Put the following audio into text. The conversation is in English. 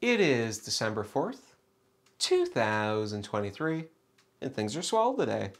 It is December 4th, 2023, and things are swell today.